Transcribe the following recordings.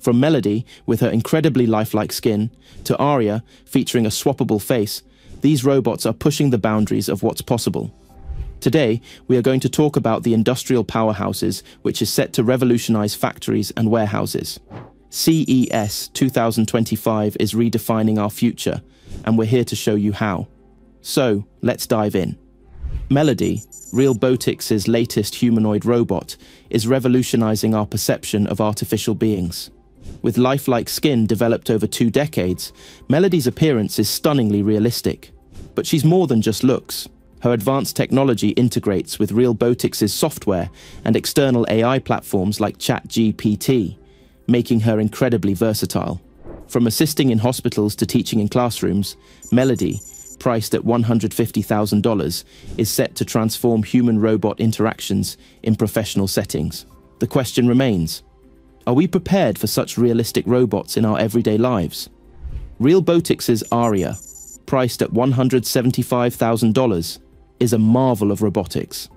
From Melody, with her incredibly lifelike skin, to Aria, featuring a swappable face, these robots are pushing the boundaries of what's possible. Today, we are going to talk about the industrial powerhouses which is set to revolutionize factories and warehouses. CES 2025 is redefining our future, and we're here to show you how. So, let's dive in. Melody, Realbotix' latest humanoid robot, is revolutionizing our perception of artificial beings. With lifelike skin developed over two decades, Melody's appearance is stunningly realistic. But she's more than just looks. Her advanced technology integrates with Realbotix' software and external AI platforms like ChatGPT, making her incredibly versatile. From assisting in hospitals to teaching in classrooms, Melody, priced at $150,000, is set to transform human-robot interactions in professional settings. The question remains, are we prepared for such realistic robots in our everyday lives? Realbotix' Aria, priced at $175,000, is a marvel of robotics.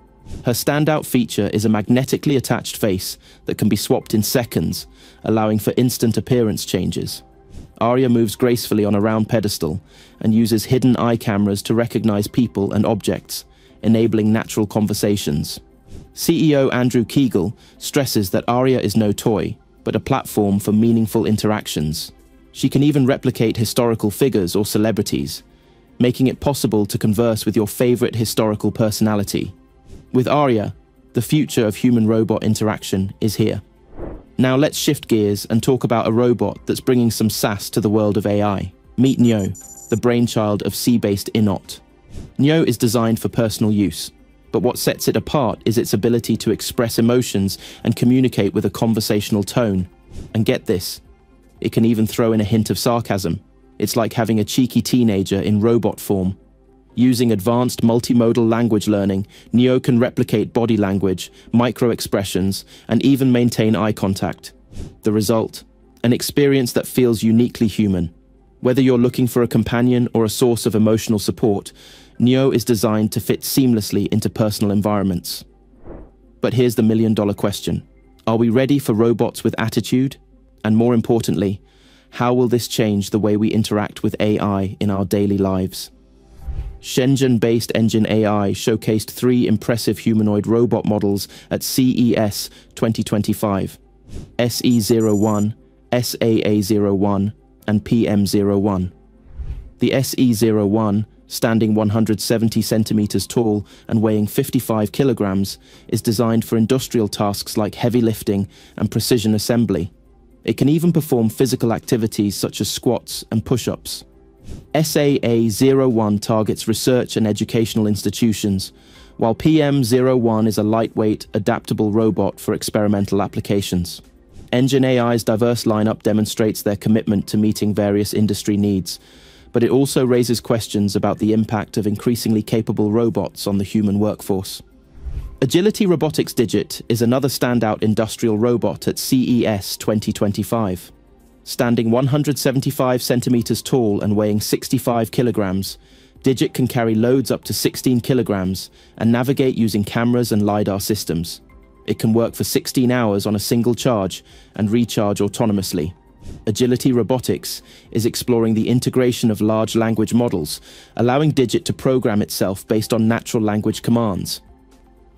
Her standout feature is a magnetically attached face that can be swapped in seconds, allowing for instant appearance changes. Aria moves gracefully on a round pedestal and uses hidden eye cameras to recognize people and objects, enabling natural conversations. CEO Andrew Kiguel stresses that Aria is no toy, but a platform for meaningful interactions. She can even replicate historical figures or celebrities, making it possible to converse with your favorite historical personality. With Aria, the future of human-robot interaction is here. Now let's shift gears and talk about a robot that's bringing some sass to the world of AI. Meet Neo, the brainchild of sea-based Inot. Neo is designed for personal use, but what sets it apart is its ability to express emotions and communicate with a conversational tone. And get this, it can even throw in a hint of sarcasm. It's like having a cheeky teenager in robot form. Using advanced multimodal language learning, Neo can replicate body language, micro-expressions, and even maintain eye contact. The result? An experience that feels uniquely human. Whether you're looking for a companion or a source of emotional support, Neo is designed to fit seamlessly into personal environments. But here's the million dollar question. Are we ready for robots with attitude? And more importantly, how will this change the way we interact with AI in our daily lives? Shenzhen-based Engine AI showcased three impressive humanoid robot models at CES 2025, SE01, SAA01, and PM01. The SE01 standing 170 centimeters tall and weighing 55 kilograms, is designed for industrial tasks like heavy lifting and precision assembly. It can even perform physical activities such as squats and push-ups. SAA-01 targets research and educational institutions, while PM-01 is a lightweight, adaptable robot for experimental applications. Engine AI's diverse lineup demonstrates their commitment to meeting various industry needs, but it also raises questions about the impact of increasingly capable robots on the human workforce. Agility Robotics Digit is another standout industrial robot at CES 2025. Standing 175 centimeters tall and weighing 65 kilograms, Digit can carry loads up to 16 kilograms and navigate using cameras and LiDAR systems. It can work for 16 hours on a single charge and recharge autonomously. Agility Robotics is exploring the integration of large language models, allowing Digit to program itself based on natural language commands.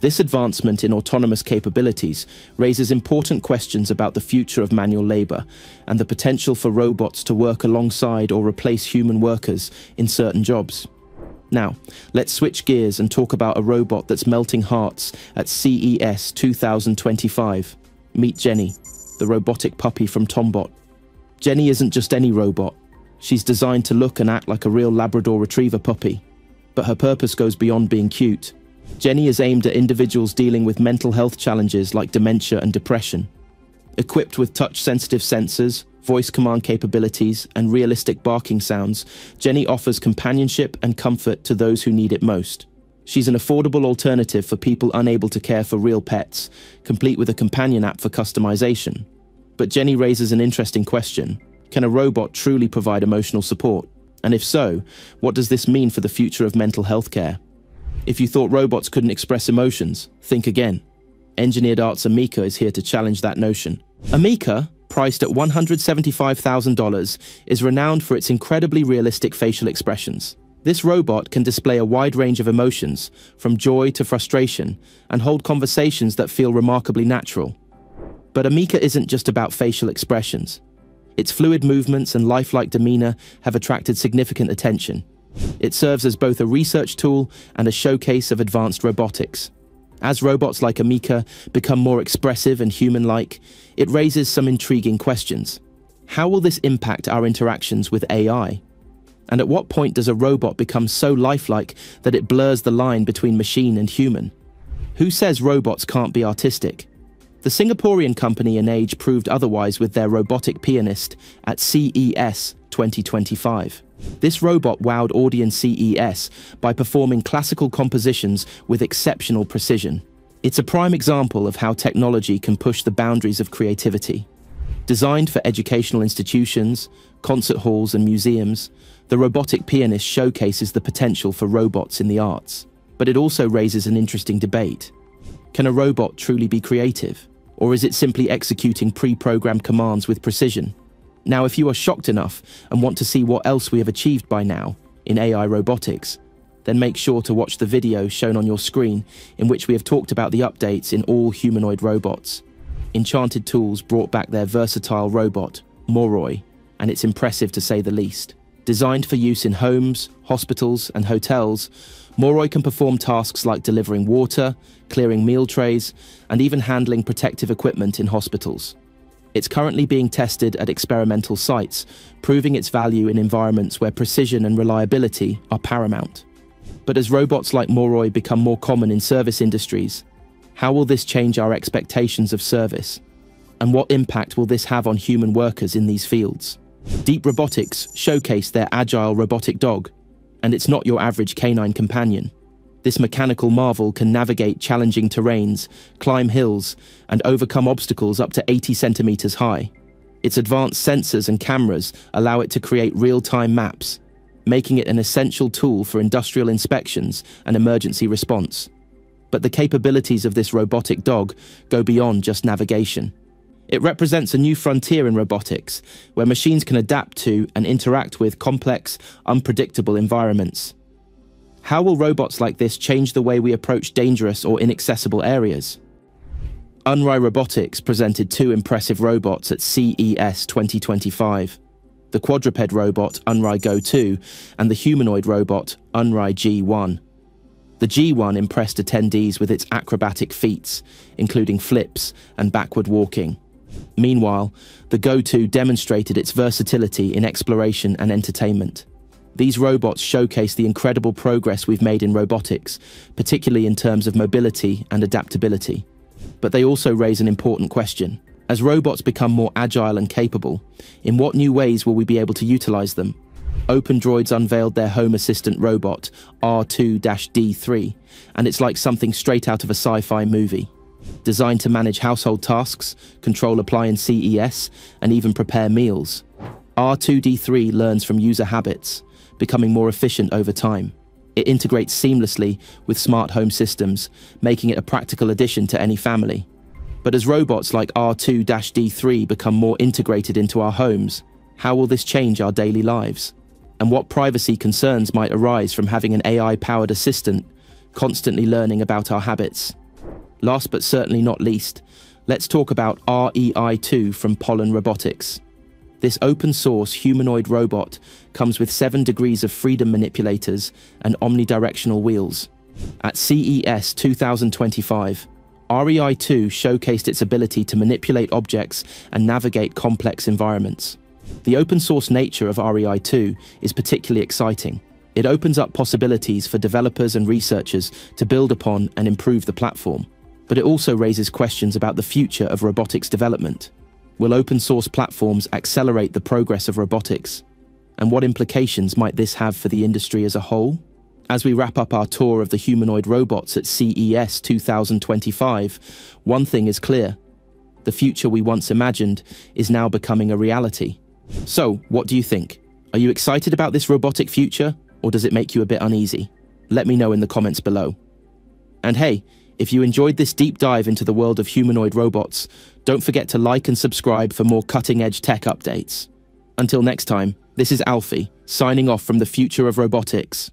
This advancement in autonomous capabilities raises important questions about the future of manual labor and the potential for robots to work alongside or replace human workers in certain jobs. Now, let's switch gears and talk about a robot that's melting hearts at CES 2025. Meet Jenny, the robotic puppy from Tombot. Jenny isn't just any robot. She's designed to look and act like a real Labrador Retriever puppy. But her purpose goes beyond being cute. Jenny is aimed at individuals dealing with mental health challenges like dementia and depression. Equipped with touch-sensitive sensors, voice command capabilities, and realistic barking sounds, Jenny offers companionship and comfort to those who need it most. She's an affordable alternative for people unable to care for real pets, complete with a companion app for customization. But Jenny raises an interesting question. Can a robot truly provide emotional support? And if so, what does this mean for the future of mental health care? If you thought robots couldn't express emotions, think again. Engineered Arts Ameca is here to challenge that notion. Ameca, priced at $175,000, is renowned for its incredibly realistic facial expressions. This robot can display a wide range of emotions, from joy to frustration, and hold conversations that feel remarkably natural. But Ameca isn't just about facial expressions. Its fluid movements and lifelike demeanor have attracted significant attention. It serves as both a research tool and a showcase of advanced robotics. As robots like Ameca become more expressive and human-like, it raises some intriguing questions. How will this impact our interactions with AI? And at what point does a robot become so lifelike that it blurs the line between machine and human? Who says robots can't be artistic? The Singaporean company Enage proved otherwise with their robotic pianist at CES 2025. This robot wowed audience CES by performing classical compositions with exceptional precision. It's a prime example of how technology can push the boundaries of creativity. Designed for educational institutions, concert halls and museums, the robotic pianist showcases the potential for robots in the arts. But it also raises an interesting debate. Can a robot truly be creative? Or is it simply executing pre-programmed commands with precision? Now, if you are shocked enough and want to see what else we have achieved by now in AI robotics, then make sure to watch the video shown on your screen in which we have talked about the updates in all humanoid robots. Enchanted Tools brought back their versatile robot, Moroi, and it's impressive to say the least. Designed for use in homes, hospitals, and hotels, Moroi can perform tasks like delivering water, clearing meal trays, and even handling protective equipment in hospitals. It's currently being tested at experimental sites, proving its value in environments where precision and reliability are paramount. But as robots like Moroi become more common in service industries, how will this change our expectations of service? And what impact will this have on human workers in these fields? Deep Robotics showcased their agile robotic dog, and it's not your average canine companion. This mechanical marvel can navigate challenging terrains, climb hills, and overcome obstacles up to 80 centimeters high. Its advanced sensors and cameras allow it to create real-time maps, making it an essential tool for industrial inspections and emergency response. But the capabilities of this robotic dog go beyond just navigation. It represents a new frontier in robotics, where machines can adapt to and interact with complex, unpredictable environments. How will robots like this change the way we approach dangerous or inaccessible areas? Unitree Robotics presented two impressive robots at CES 2025 the quadruped robot Unitree Go 2 and the humanoid robot Unitree G1. The G1 impressed attendees with its acrobatic feats, including flips and backward walking. Meanwhile, the Go 2 demonstrated its versatility in exploration and entertainment. These robots showcase the incredible progress we've made in robotics, particularly in terms of mobility and adaptability. But they also raise an important question. As robots become more agile and capable, in what new ways will we be able to utilize them? OpenDroids unveiled their home assistant robot, R2-D3, and it's like something straight out of a sci-fi movie. Designed to manage household tasks, control appliance CES, and even prepare meals. R2D3 learns from user habits, becoming more efficient over time. It integrates seamlessly with smart home systems, making it a practical addition to any family. But as robots like R2-D3 become more integrated into our homes, how will this change our daily lives? And what privacy concerns might arise from having an AI-powered assistant constantly learning about our habits? Last but certainly not least, let's talk about REI2 from Pollen Robotics. This open source humanoid robot comes with 7 degrees of freedom manipulators and omnidirectional wheels. At CES 2025, REI2 showcased its ability to manipulate objects and navigate complex environments. The open source nature of REI2 is particularly exciting. It opens up possibilities for developers and researchers to build upon and improve the platform. But it also raises questions about the future of robotics development. Will open source platforms accelerate the progress of robotics? And what implications might this have for the industry as a whole? As we wrap up our tour of the humanoid robots at CES 2025, one thing is clear. The future we once imagined is now becoming a reality. So, what do you think? Are you excited about this robotic future, or does it make you a bit uneasy? Let me know in the comments below. And hey, If you enjoyed this deep dive into the world of humanoid robots, don't forget to like and subscribe for more cutting-edge tech updates. Until next time, this is Alfie, signing off from the future of robotics.